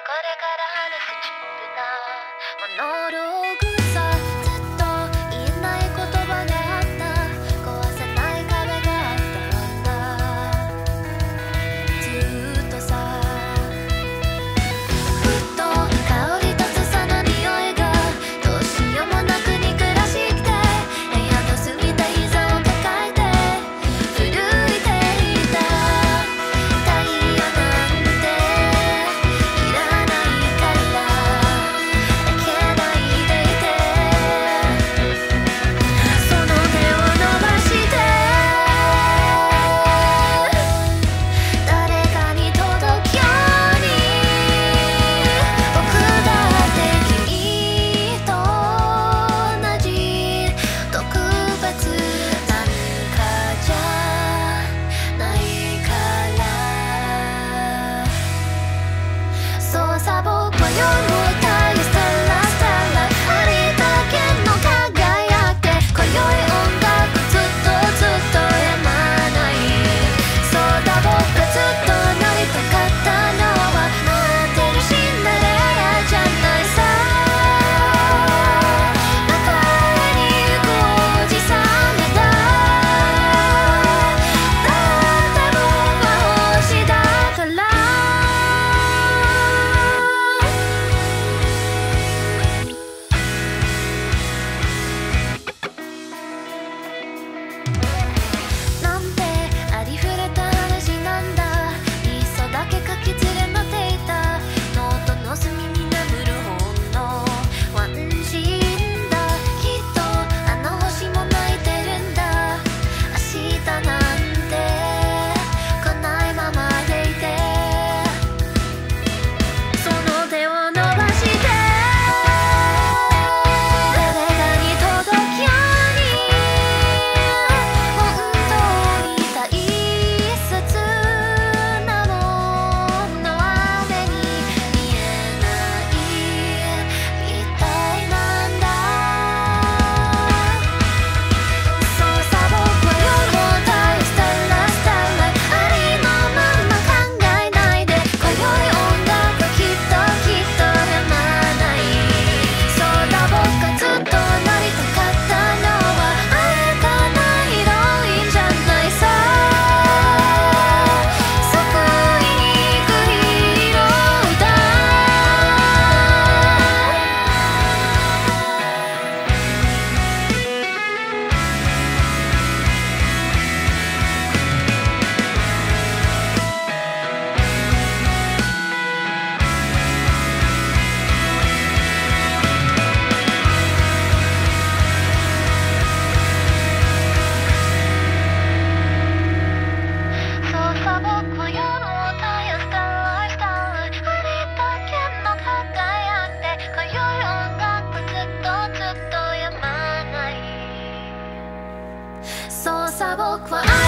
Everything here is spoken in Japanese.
れから話すチップな。モノローグさ sabok var